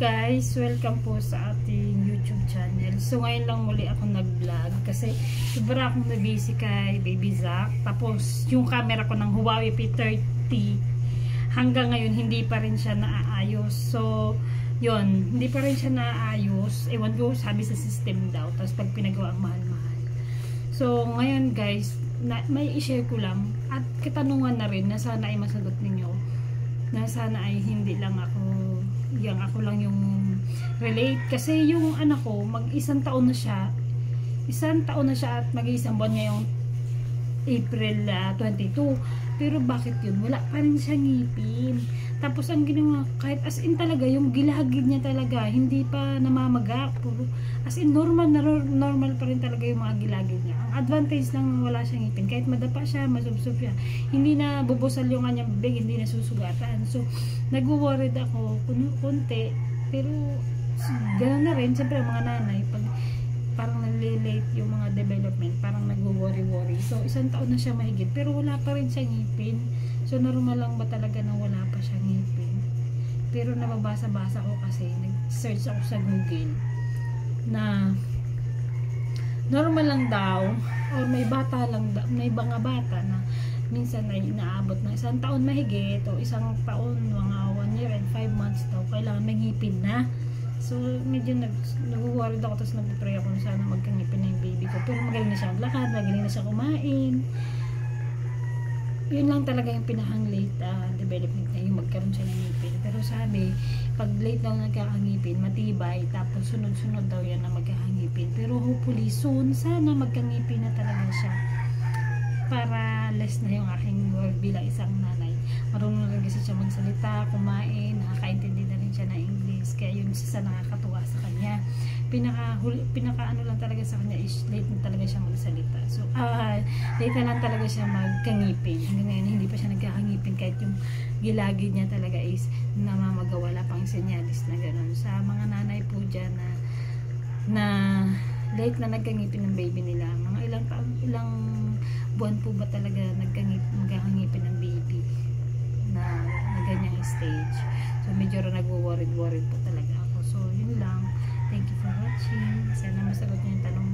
guys, welcome po sa ating YouTube channel. So ngayon lang muli ako nag-vlog kasi sobra akong na-busy kay Baby Zack. Tapos yung camera ko ng Huawei P30 hanggang ngayon hindi pa rin siya naaayos. So yon hindi pa rin siya naaayos. Ewan ko, sabi sa system daw. Tapos pag pinagawa ang mahal-mahal. So ngayon guys, na, may i-share ko lang at katanungan na rin na sana ay masagot ninyo na sana ay hindi lang ako yung ako lang yung relate. Kasi yung anak ko mag isang taon na siya. Isang taon na siya at mag isang buwan ngayong April uh, ah, 22 pero bakit yun? Wala pa rin siya ngipin. Tapos ang ginawa, kahit as in talaga, yung gilagid niya talaga, hindi pa namamaga. Puro, as in normal normal pa rin talaga yung mga gilagid niya. Ang advantage lang wala siyang ngipin. Kahit madapa siya, masubsob siya. Hindi na bubusal yung kanyang bibig, hindi na susugatan. So, nag-worried ako kunti. Pero, ganoon na rin. Siyempre, mga nanay, pag parang nalilate yung mga development, parang nagwo-worry-worry. So, isang taon na siya mahigit, pero wala pa rin siya ngipin. So, normal lang ba talaga na wala pa siya ngipin? Pero nababasa-basa ko kasi, nag-search ako sa Google na normal lang daw or may bata lang may mga bata na minsan ay inaabot ng isang taon mahigit o isang taon mga 1 year and 5 months daw kailangan may ngipin na So, medyo nag, nag-worried ako tapos nag-pray ako na sana magkangipin na yung baby ko. Pero magaling na siya maglakad, magaling na siya kumain. Yun lang talaga yung pinahang late uh, development na yung magkaroon siya ng ngipin. Pero sabi, pag late daw nagkakangipin, matibay, tapos sunod-sunod daw yan na magkakangipin. Pero hopefully soon, sana magkangipin na talaga siya. Para less na yung aking work bilang isang nanay. Marunong na kasi siya magsalita, kumain, nakakaintindi na rin siya ng English. Kaya yun isa nakakatuwa sa kanya. Pinaka, pinaka ano lang talaga sa kanya is late na talaga siya magsalita. So, uh, late na lang talaga siya magkangipin. Hanggang ngayon, hindi pa siya nagkakangipin kahit yung gilagid niya talaga is namamagawala pang senyalis na gano'n. Sa mga nanay po dyan na na late na nagkangipin ng baby nila. Mga ilang buwan po ba talaga nagkangip, magkakangipin ng baby na, na ganyang stage. So, medyo nag-worried-worried po talaga ako. So, yun lang. Thank you for watching. Sana masagot niyo yung tanong